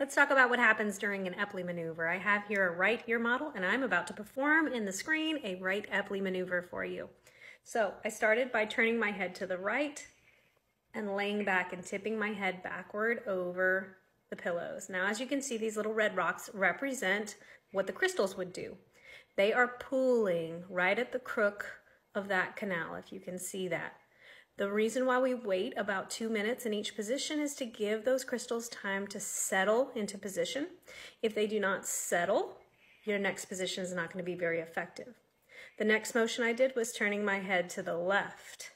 Let's talk about what happens during an Epley maneuver. I have here a right ear model and I'm about to perform in the screen a right Epley maneuver for you. So I started by turning my head to the right and laying back and tipping my head backward over the pillows. Now as you can see these little red rocks represent what the crystals would do. They are pooling right at the crook of that canal if you can see that. The reason why we wait about two minutes in each position is to give those crystals time to settle into position. If they do not settle, your next position is not going to be very effective. The next motion I did was turning my head to the left.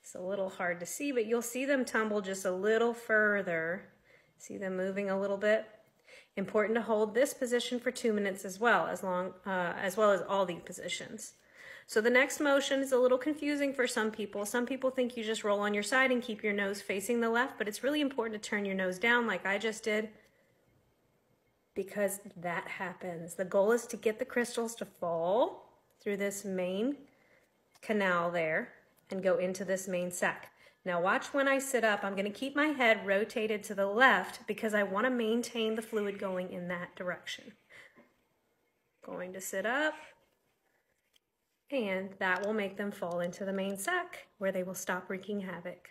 It's a little hard to see, but you'll see them tumble just a little further. See them moving a little bit? Important to hold this position for two minutes as well, as long uh, as well as all the positions. So the next motion is a little confusing for some people. Some people think you just roll on your side and keep your nose facing the left, but it's really important to turn your nose down like I just did because that happens. The goal is to get the crystals to fall through this main canal there and go into this main sac. Now watch when I sit up, I'm going to keep my head rotated to the left because I want to maintain the fluid going in that direction. Going to sit up, and that will make them fall into the main sac where they will stop wreaking havoc.